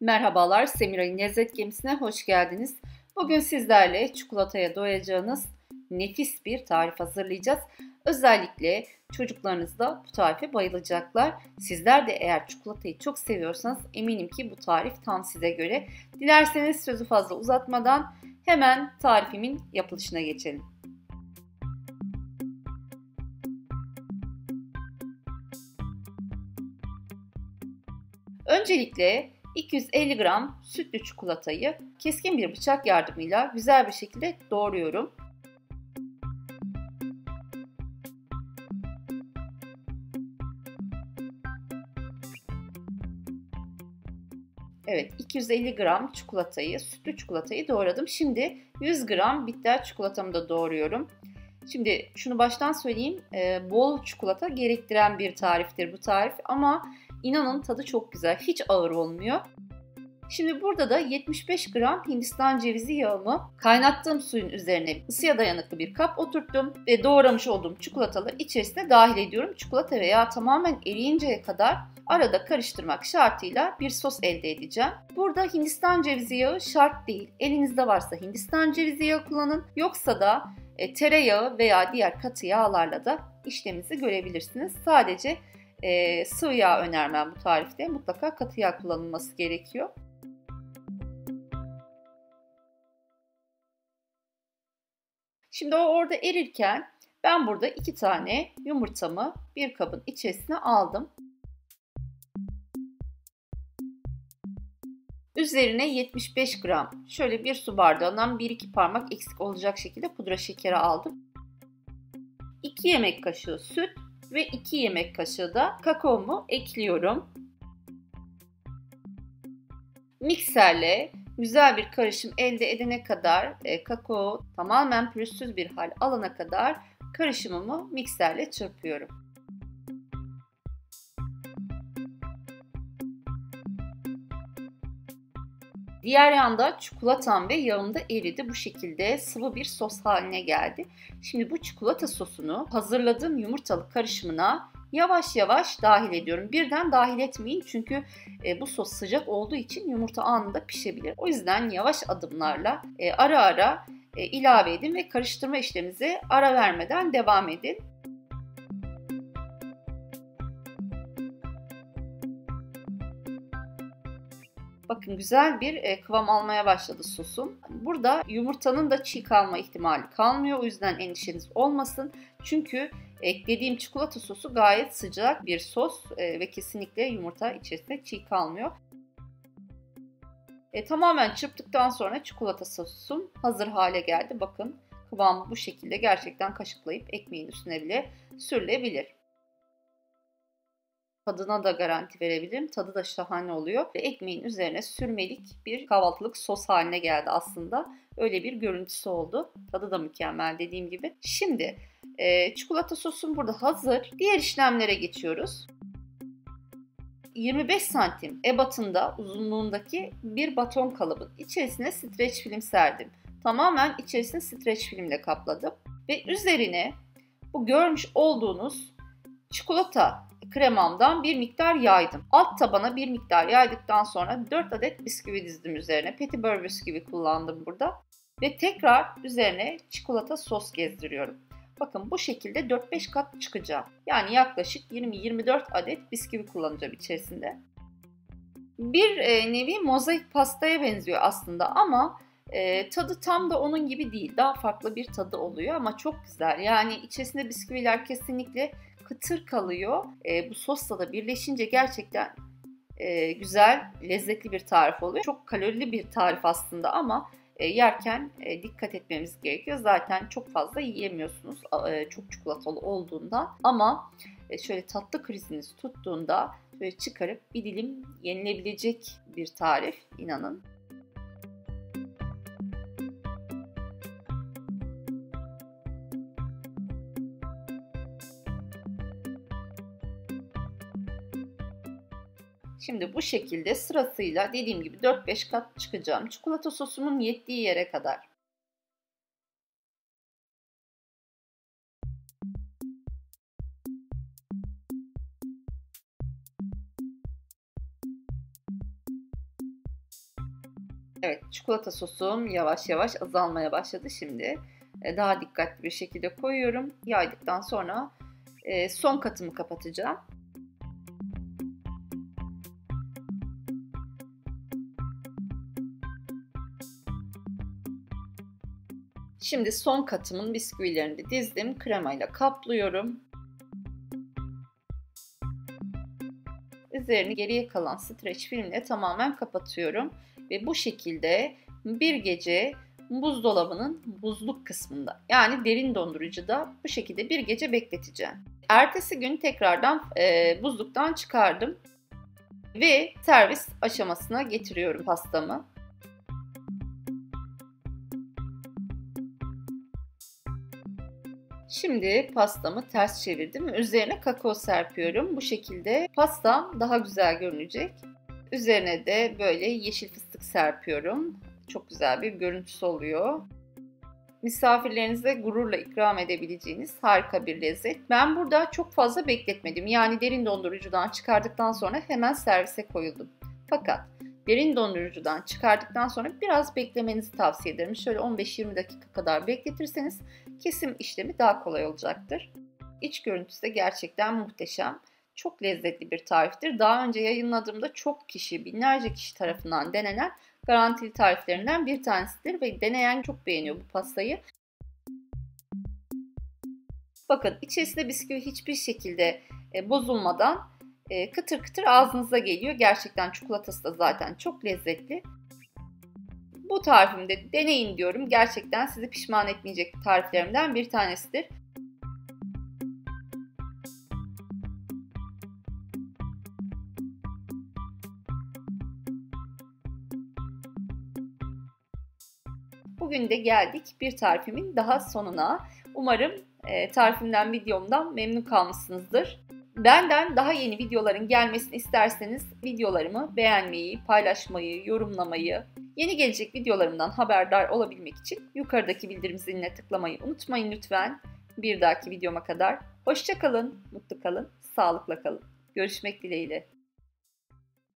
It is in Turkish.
Merhabalar, Semiray'ın Lezzet Gemisi'ne hoş geldiniz. Bugün sizlerle çikolataya doyacağınız nefis bir tarif hazırlayacağız. Özellikle çocuklarınız da bu tarife bayılacaklar. Sizler de eğer çikolatayı çok seviyorsanız eminim ki bu tarif tam size göre. Dilerseniz sözü fazla uzatmadan hemen tarifimin yapılışına geçelim. Öncelikle 250 gram sütlü çikolatayı keskin bir bıçak yardımıyla güzel bir şekilde doğruyorum. Evet 250 gram çikolatayı, sütlü çikolatayı doğradım. Şimdi 100 gram bitter çikolatamı da doğruyorum. Şimdi şunu baştan söyleyeyim. Bol çikolata gerektiren bir tariftir bu tarif ama inanın tadı çok güzel. Hiç ağır olmuyor. Şimdi burada da 75 gram Hindistan cevizi yağımı kaynattığım suyun üzerine ısıya dayanıklı bir kap oturttum ve doğramış olduğum çikolataları içerisine dahil ediyorum. Çikolata ve yağ tamamen eriyinceye kadar arada karıştırmak şartıyla bir sos elde edeceğim. Burada Hindistan cevizi yağı şart değil. Elinizde varsa Hindistan cevizi yağı kullanın. Yoksa da e, tereyağı veya diğer katı yağlarla da işleminizi görebilirsiniz. Sadece e, sıvı yağ önermem bu tarifte. Mutlaka katı yağ kullanılması gerekiyor. Şimdi o orada erirken ben burada iki tane yumurtamı bir kabın içerisine aldım. Üzerine 75 gram şöyle bir su bardağından 1-2 parmak eksik olacak şekilde pudra şekeri aldım. 2 yemek kaşığı süt ve 2 yemek kaşığı da kakaomu ekliyorum. Mikserle güzel bir karışım elde edene kadar e, kakao tamamen pürüzsüz bir hal alana kadar karışımımı mikserle çırpıyorum. Diğer yanda çikolatam ve yağım da eridi. Bu şekilde sıvı bir sos haline geldi. Şimdi bu çikolata sosunu hazırladığım yumurtalı karışımına yavaş yavaş dahil ediyorum. Birden dahil etmeyin çünkü e, bu sos sıcak olduğu için yumurta anında pişebilir. O yüzden yavaş adımlarla e, ara ara e, ilave edin ve karıştırma işleminize ara vermeden devam edin. Bakın güzel bir e, kıvam almaya başladı sosum. Burada yumurtanın da çiğ kalma ihtimali kalmıyor. O yüzden endişeniz olmasın. Çünkü eklediğim çikolata sosu gayet sıcak bir sos e, ve kesinlikle yumurta içerisinde çiğ kalmıyor. E, tamamen çırptıktan sonra çikolata sosum hazır hale geldi. Bakın kıvamı bu şekilde gerçekten kaşıklayıp ekmeğin üstüne bile sürülebilir. Tadına da garanti verebilirim. Tadı da şahane oluyor. Ve ekmeğin üzerine sürmelik bir kahvaltılık sos haline geldi aslında. Öyle bir görüntüsü oldu. Tadı da mükemmel dediğim gibi. Şimdi e, çikolata sosum burada hazır. Diğer işlemlere geçiyoruz. 25 santim ebatında uzunluğundaki bir baton kalıbın içerisine streç film serdim. Tamamen içerisini streç filmle kapladım. Ve üzerine bu görmüş olduğunuz çikolata kremamdan bir miktar yaydım. Alt tabana bir miktar yaydıktan sonra 4 adet bisküvi dizdim üzerine. Petibör bisküvi kullandım burada. Ve tekrar üzerine çikolata sos gezdiriyorum. Bakın bu şekilde 4-5 kat çıkacağım. Yani yaklaşık 20-24 adet bisküvi kullanacağım içerisinde. Bir e, nevi mozaik pastaya benziyor aslında ama e, tadı tam da onun gibi değil. Daha farklı bir tadı oluyor ama çok güzel. Yani içerisinde bisküviler kesinlikle kıtır kalıyor. E, bu sosla da birleşince gerçekten e, güzel, lezzetli bir tarif oluyor. Çok kalorili bir tarif aslında ama e, yerken e, dikkat etmemiz gerekiyor. Zaten çok fazla yiyemiyorsunuz e, çok çikolatalı olduğunda ama e, şöyle tatlı kriziniz tuttuğunda böyle çıkarıp bir dilim yenilebilecek bir tarif inanın. Şimdi bu şekilde sırasıyla dediğim gibi 4-5 kat çıkacağım. Çikolata sosumun yettiği yere kadar. Evet çikolata sosum yavaş yavaş azalmaya başladı şimdi. E, daha dikkatli bir şekilde koyuyorum. Yaydıktan sonra e, son katımı kapatacağım. Şimdi son katımın bisküvilerini de dizdim. Kremayla kaplıyorum. Üzerini geriye kalan streç filmle tamamen kapatıyorum. Ve bu şekilde bir gece buzdolabının buzluk kısmında yani derin dondurucuda bu şekilde bir gece bekleteceğim. Ertesi gün tekrardan e, buzluktan çıkardım ve servis aşamasına getiriyorum pastamı. Şimdi pastamı ters çevirdim. Üzerine kakao serpiyorum. Bu şekilde pastam daha güzel görünecek. Üzerine de böyle yeşil fıstık serpiyorum. Çok güzel bir görüntüsü oluyor. Misafirlerinize gururla ikram edebileceğiniz harika bir lezzet. Ben burada çok fazla bekletmedim. Yani derin dondurucudan çıkardıktan sonra hemen servise koyuldum. Fakat derin dondurucudan çıkardıktan sonra biraz beklemenizi tavsiye ederim. Şöyle 15-20 dakika kadar bekletirseniz kesim işlemi daha kolay olacaktır. İç görüntüsü de gerçekten muhteşem. Çok lezzetli bir tariftir. Daha önce yayınladığımda çok kişi, binlerce kişi tarafından denenen garantili tariflerinden bir tanesidir ve deneyen çok beğeniyor bu pastayı. Bakın içerisinde bisküvi hiçbir şekilde e, bozulmadan e, kıtır kıtır ağzınıza geliyor. Gerçekten çikolatası da zaten çok lezzetli. Bu tarifimde deneyin diyorum. Gerçekten sizi pişman etmeyecek tariflerimden bir tanesidir. Bugün de geldik bir tarifimin daha sonuna. Umarım e, tarifimden, videomdan memnun kalmışsınızdır. Benden daha yeni videoların gelmesini isterseniz videolarımı beğenmeyi, paylaşmayı, yorumlamayı, yeni gelecek videolarımdan haberdar olabilmek için yukarıdaki bildirim ziline tıklamayı unutmayın lütfen. Bir dahaki videoma kadar hoşçakalın, mutlu kalın, sağlıkla kalın. Görüşmek dileğiyle.